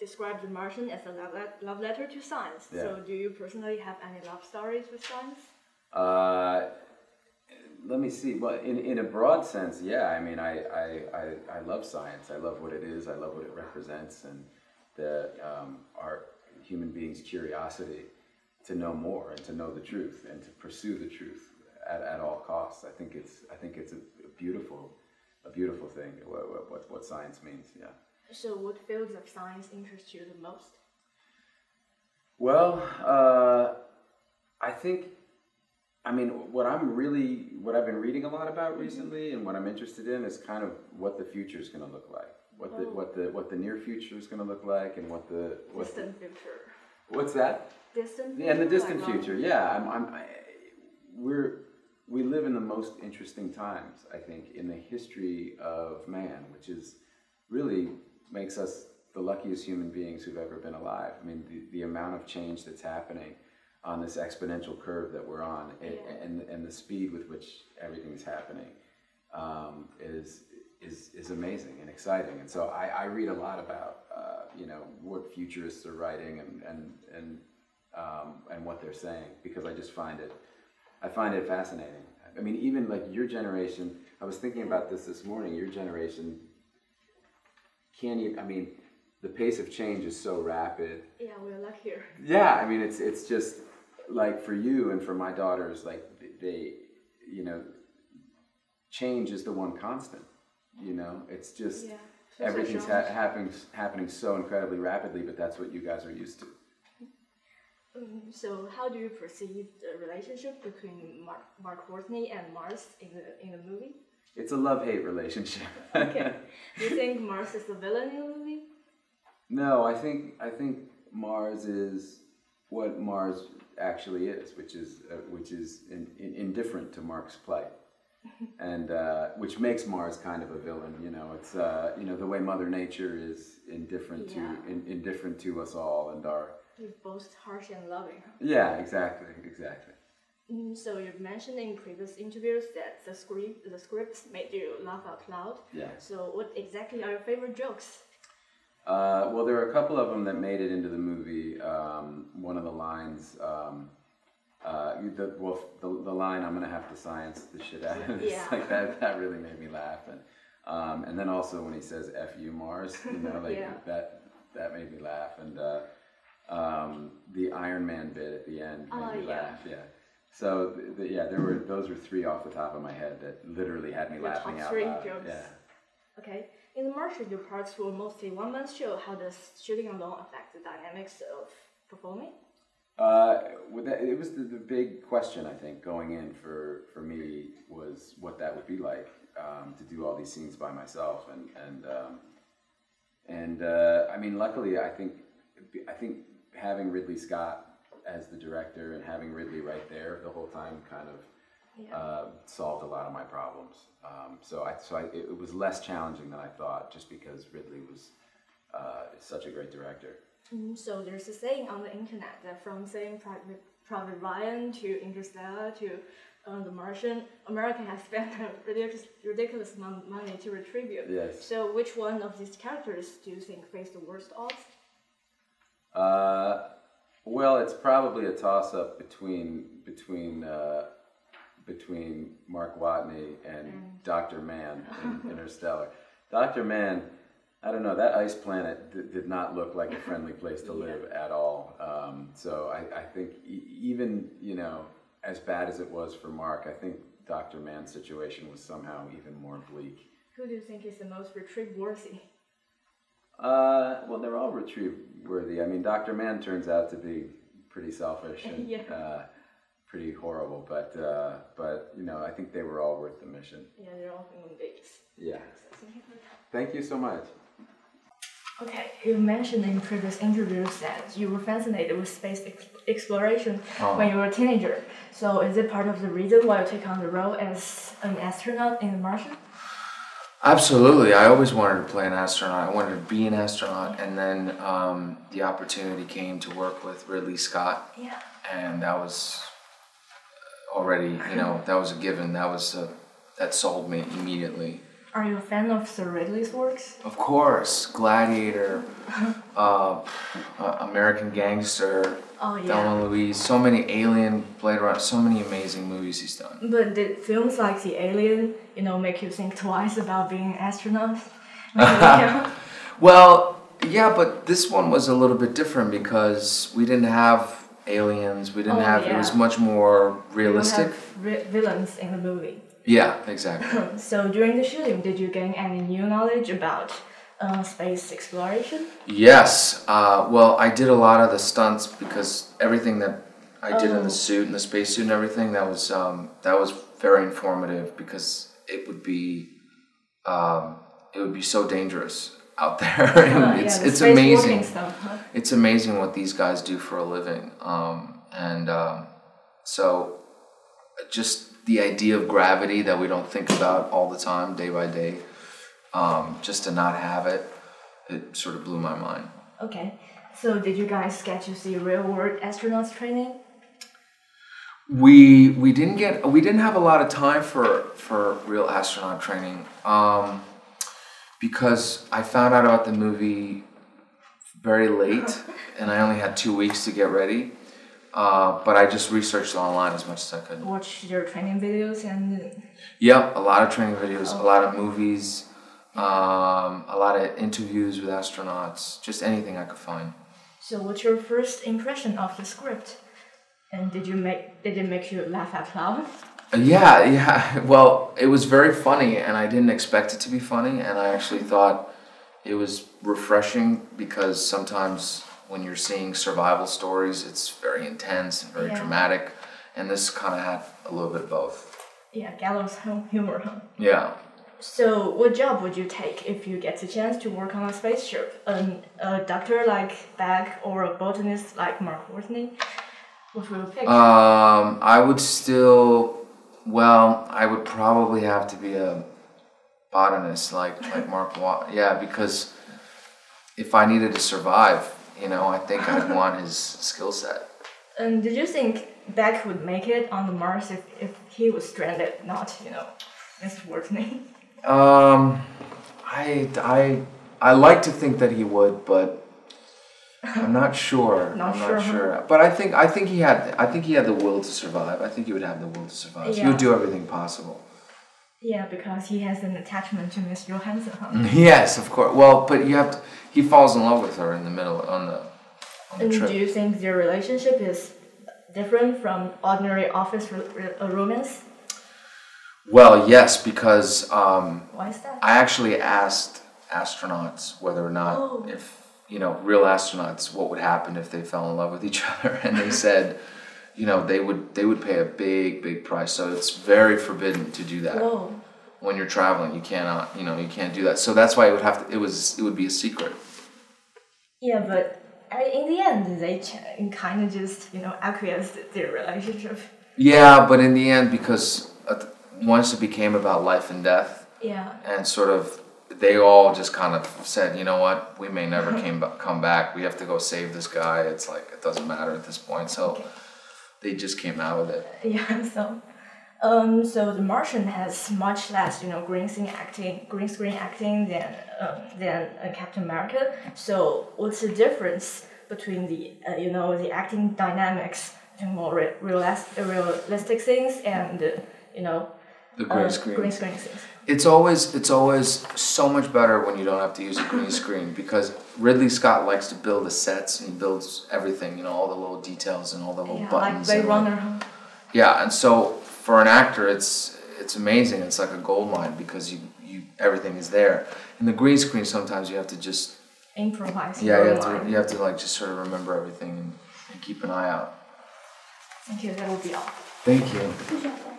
described The Martian as a love, le- love letter to science. Yeah. So, do you personally have any love stories with science? Uh, let me see. Well, in, in a broad sense, yeah. I mean, I, I, I, I love science. I love what it is. I love what it represents, and the um, our human beings' curiosity to know more and to know the truth and to pursue the truth at, at all costs. I think it's I think it's a, a beautiful a beautiful thing. What, what what science means. Yeah. So, what fields of science interest you the most? Well, uh, I think, I mean, what I'm really, what I've been reading a lot about recently, and what I'm interested in is kind of what the future is going to look like, what the Oh. what the what the near future is going to look like, and what the what the, Distant future. what's that? Distant Yeah, in the distant future. Yeah, I'm, I'm, I, we're we live in the most interesting times, I think, in the history of man, which is really makes us the luckiest human beings who've ever been alive. I mean, the, the amount of change that's happening on this exponential curve that we're on, and, Yeah. and, and the speed with which everything's happening um, is is is amazing and exciting. And so I, I read a lot about uh, you know what futurists are writing and and and um, and what they're saying because I just find it I find it fascinating. I mean, even like your generation. I was thinking about this this morning. Your generation can't even. I mean, the pace of change is so rapid. Yeah, we're luckier. Yeah, I mean, it's it's just like for you and for my daughters, like they, you know, change is the one constant. You know, it's just Yeah. So everything's ha- happening happening so incredibly rapidly, but that's what you guys are used to. Um, so, how do you perceive the relationship between Mark, Mark Watney and Mars in the in the movie? It's a love hate relationship. Okay. do you think Mars is the villain in the movie? no, I think I think Mars is what Mars actually is, which is uh, which is in, in, indifferent to Mark's plight, and uh, which makes Mars kind of a villain. You know, it's uh, you know the way Mother Nature is indifferent Yeah. to in, indifferent to us all and our He's both harsh and loving. yeah exactly exactly. Mm, so you've mentioned in previous interviews that the script the scripts made you laugh out loud. Yeah. So what exactly are your favorite jokes? Uh, well, there are a couple of them that made it into the movie. Um, one of the lines, um, uh, the, well, the, the line, I'm going to have to science the shit out of this. Yeah. Like that, that really made me laugh. And, um, and then also when he says F you Mars, you know, like Yeah. that, that made me laugh. And uh, um, the Iron Man bit at the end made Oh, me yeah. laugh. Yeah. So th- th- yeah, there were those were three off the top of my head that literally had me Your laughing top out three loud. jokes. Yeah. Okay. In the Martian, your parts were mostly one man show. How does shooting alone affect the dynamics of performing? Uh, that, it was the, the big question I think going in for, for me was what that would be like um, to do all these scenes by myself and and um, and uh, I mean luckily I think I think having Ridley Scott as the director and having Ridley right there the whole time kind of Yeah. uh, solved a lot of my problems. Um, so I so I, it, was less challenging than I thought just because Ridley was uh, such a great director. Mm, so there's a saying on the internet that from saying Private, Private Ryan to Interstellar to um, The Martian, America has spent a ridiculous, ridiculous amount of money to retrieve you. Yes. So which one of these characters do you think faced the worst odds? Uh, well, it's probably a toss-up between between uh, between Mark Watney and And- Doctor Mann in Interstellar. Doctor Mann, I don't know. That ice planet d- did not look like a friendly place to Yeah. live at all. Um, so I, I think e- even you know as bad as it was for Mark, I think Doctor Mann's situation was somehow even more bleak. Who do you think is the most retrieve worthy? Uh, well, they're all retrieve worthy. I mean, Dr. Mann turns out to be pretty selfish and Yeah. uh, pretty horrible, but uh, but you know, I think they were all worth the mission. Yeah, they're all human beings. Yeah. Thank you for your time. Thank you so much. Okay, you mentioned in previous interviews that you were fascinated with space ex- exploration when you were a teenager. So, is it part of the reason why you take on the role as an astronaut in the Martian? Absolutely. I always wanted to play an astronaut. I wanted to be an astronaut, and then um, the opportunity came to work with Ridley Scott, Yeah. and that was already, you know, that was a given. That was a, that sold me immediately. Are you a fan of Sir Ridley's works? Of course, Gladiator, uh, uh, American Gangster, Oh yeah. Thelma Louise, so many Alien, Blade Runner, so many amazing movies he's done. But did films like The Alien, you know, make you think twice about being an astronaut? Well, yeah, but this one was a little bit different because we didn't have aliens. We didn't Oh, have. It was much more realistic. villains in the movie. Yeah, exactly. So during the shooting, did you gain any new knowledge about uh, space exploration? Yes. Uh, well, I did a lot of the stunts because everything that I did in Oh. the suit and the spacesuit and everything that was um, that was very informative because it would be um, it would be so dangerous out there. Uh, it's yeah, the it's amazing. Stuff, huh? It's amazing what these guys do for a living. Um, and um, so just the idea of gravity that we don't think about all the time, day by day, um, just to not have it, it sort of blew my mind. Okay. So did you guys get to see real world astronauts training? We we didn't get we didn't have a lot of time for for real astronaut training um, because I found out about the movie very late and I only had two weeks to get ready. Uh, but I just researched online as much as I could. Watch your training videos and Yep, a lot of training videos, a lot of movies, um, a lot of interviews with astronauts, just anything I could find. so what's your first impression of the script? And did you make did it make you laugh out loud? Uh, Yeah, yeah. Well, it was very funny, and I didn't expect it to be funny, and I actually thought it was refreshing because sometimes when you're seeing survival stories, it's very intense and very Yeah. dramatic, and this kind of had a little bit of both. Yeah, gallows humor, huh? Yeah. So, what job would you take if you get the chance to work on a spaceship? An, a doctor like Beck or a botanist like Mark Watney? What would you pick? Um, I would still, well, I would probably have to be a botanist like like Mark. Yeah, because if I needed to survive, you know, I think I'd want his skill set. and did you think Beck would make it on the Mars if, if he was stranded, not, you know, Mr. Watney? Um, I I I like to think that he would, but I'm not sure. Not I'm sure, not sure. But I think I think he had I think he had the will to survive. I think he would have the will to survive. He would do everything possible. Yeah, because he has an attachment to Miss Johanssen, huh? Yes, of course. Well, but you have to. He falls in love with her in the middle on the on the And trip. do you think their relationship is different from ordinary office ro- ro- uh, romance? Well, yes, because um, Why is that? I actually asked astronauts whether or not Oh. if you know real astronauts what would happen if they fell in love with each other, and they said, you know, they would they would pay a big big price. So it's very forbidden to do that when you're traveling. You cannot, you know, you can't do that. So that's why it would have to. It was it would be a secret. Yeah, but uh, in the end, they kind of just, you know, acquiesced their relationship. Yeah, but in the end, because uh, once it became about life and death, Yeah. and sort of they all just kind of said, you know what, we may never came come back. We have to go save this guy. It's like it doesn't matter at this point. So Okay. They just came out with it. Yeah, so. Um, so the Martian has much less, you know, green screen acting, green screen acting than um, than uh, Captain America. So what's the difference between the, uh, you know, the acting dynamics and more re- realis- realistic things and, uh, you know, The green uh, screen. green screen? It's always it's always so much better when you don't have to use a green screen because Ridley Scott likes to build the sets and he builds everything, you know, all the little details and all the little Yeah, like buttons. Blade and Runner. huh? Yeah, and so for an actor, it's it's amazing. It's like a gold mine because you, you everything is there. In the green screen, sometimes you have to just Improvise. yeah, you have to you have to like just sort of remember everything and, and keep an eye out. Thank you. That will be all. Thank you.